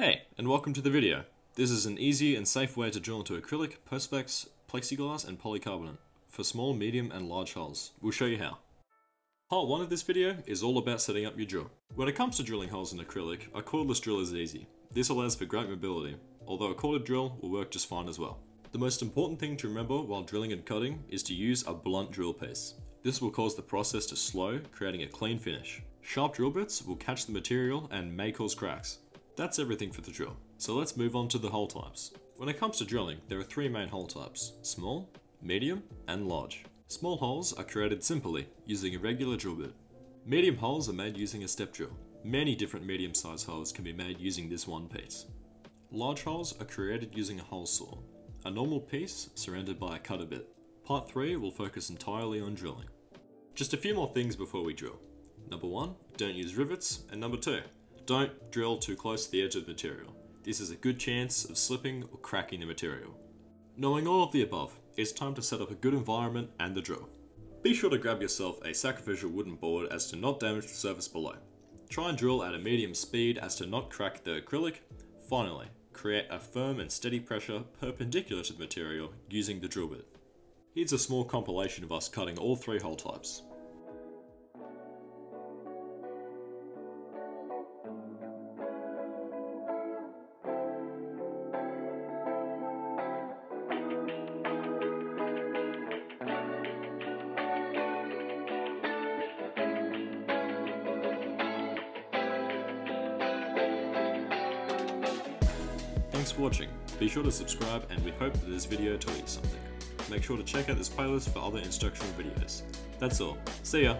Hey, and welcome to the video. This is an easy and safe way to drill into acrylic, perspex, plexiglass, and polycarbonate for small, medium, and large holes. We'll show you how. Part 1 of this video is all about setting up your drill. When it comes to drilling holes in acrylic, a cordless drill is easy. This allows for great mobility, although a corded drill will work just fine as well. The most important thing to remember while drilling and cutting is to use a blunt drill piece. This will cause the process to slow, creating a clean finish. Sharp drill bits will catch the material and may cause cracks. That's everything for the drill. So let's move on to the hole types. When it comes to drilling, there are three main hole types, small, medium, and large. Small holes are created simply, using a regular drill bit. Medium holes are made using a step drill. Many different medium sized holes can be made using this one piece. Large holes are created using a hole saw, a normal piece surrounded by a cutter bit. Part 3 will focus entirely on drilling. Just a few more things before we drill. Number 1, don't use rivets, and number 2, don't drill too close to the edge of the material. This is a good chance of slipping or cracking the material. Knowing all of the above, it's time to set up a good environment and the drill. Be sure to grab yourself a sacrificial wooden board as to not damage the surface below. Try and drill at a medium speed as to not crack the acrylic. Finally, create a firm and steady pressure perpendicular to the material using the drill bit. Here's a small compilation of us cutting all three hole types. Thanks for watching. Be sure to subscribe and we hope that this video taught you something. Make sure to check out this playlist for other instructional videos. That's all. See ya!